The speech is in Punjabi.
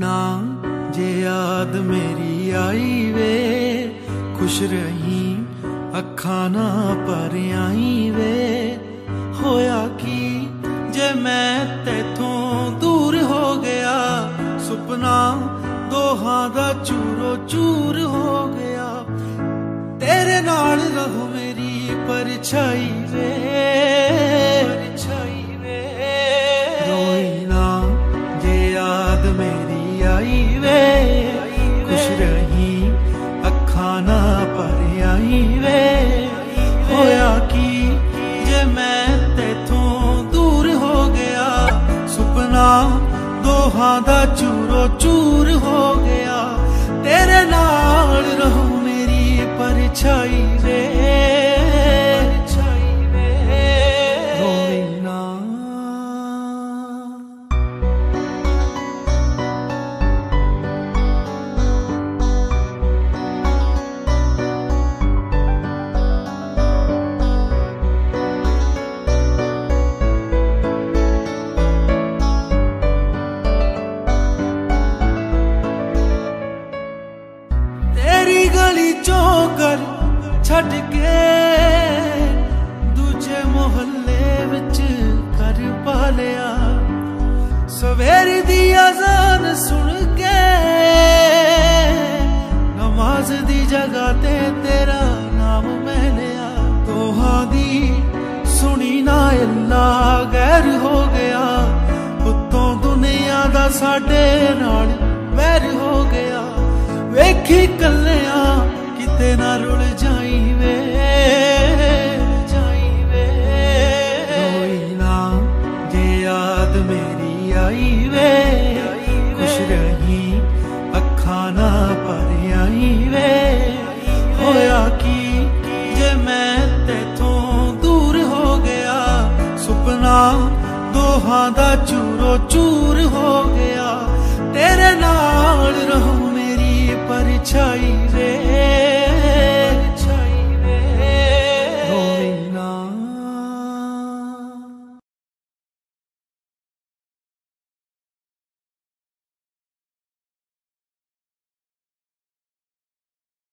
ਨਾ ਜੇ ਯਾਦ ਮੇਰੀ ਆਈ ਵੇ। ਖੁਸ਼ ਰਹੀ, ਅੱਖਾਂ ਨਾ ਪਰ ਆਈ ਵੇ। ਹੋਇਆ ਕੀ ਜੇ ਮੈਂ ਤੇਥੋਂ ਦੂਰ ਹੋ ਗਿਆ? ਸੁਪਨਾ ਦੋਹਾਂ ਦਾ ਚੂਰੋ ਚੂਰ ਹੋ ਗਿਆ। ਤੇਰੇ ਨਾਲ ਰਹੋ ਮੇਰੀ ਪਰਛਾਈ ਵੇ। ਪਰਛਾਈ ਵੇ ਖੁਸ਼ ਰਹੀ ਅੱਖਾਂ ਨਾ ਪਰ ਆਈ ਵੇ ਹੋਇਆ ਕੀ ਜੇ ਮੈਂ ਤੇਥੋਂ ਦੂਰ ਹੋ ਗਿਆ? ਸੁਪਨਾ ਦੋਹਾਂ ਦਾ ਚੂਰੋ ਚੂਰ ਹੋ ਗਿਆ। ਕਰ ਛੱਡ ਕੇ ਦੂਜੇ ਮੁਹੱਲੇ ਵਿੱਚ ਘਰ ਪਾ ਲਿਆ ਸਵੇਰ ਦੀ ਅਜ਼ਾਨ ਸੁਣ ਕੇ ਨਮਾਜ਼ ਦੀ ਜਗ੍ਹਾ ਤੇ ਤੇਰਾ ਨਾਮ ਮੈਂ ਲਿਆ। ਦੋਹਾਂ ਦੀ ਸੁਣੀ ਨਾ ਅੱਲਾ, ਗੈਰ ਹੋ ਗਿਆ। ਉੱਤੋਂ ਦੁਨੀਆ ਦਾ ਸਾਡੇ ਨਾਲ ਵੈਰ ਹੋ ਗਿਆ। ਵੇਖੀ ਕੱਲਿਆਂ ਕਿਤੇ ਨਾ ਰੁਲ ਜਾਈ ਵੇ ਜਾਈ ਵੇ ਰੋਈ ਨਾ ਜੇ ਯਾਦ ਮੇਰੀ ਆਈ ਵੇ ਖੁਸ਼ ਰਹੀ ਅੱਖਾਂ ਨਾ ਪਰ ਆਈ ਵੇ ਹੋਇਆ ਕੀ ਜੇ ਮੈਂ ਤੇਥੋਂ ਦੂਰ ਹੋ ਗਿਆ ਸੁਪਨਾ ਦੋਹਾਂ ਦਾ ਚੂਰੋ ਚੂਰ ਹੋ ਗਿਆ। ਤੇਰੇ ਨਾਲ ਰਹੋ ਮੇਰੀ ਪਰਛਾਈ ਵੇ।